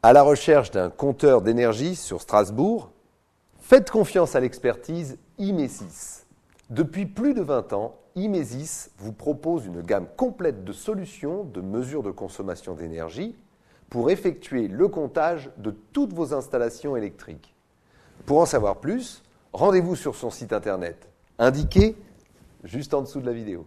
À la recherche d'un compteur d'énergie sur Strasbourg, faites confiance à l'expertise Imesis. Depuis plus de 20 ans, Imesis vous propose une gamme complète de solutions de mesure de consommation d'énergie pour effectuer le comptage de toutes vos installations électriques. Pour en savoir plus, rendez-vous sur son site internet, indiqué juste en dessous de la vidéo.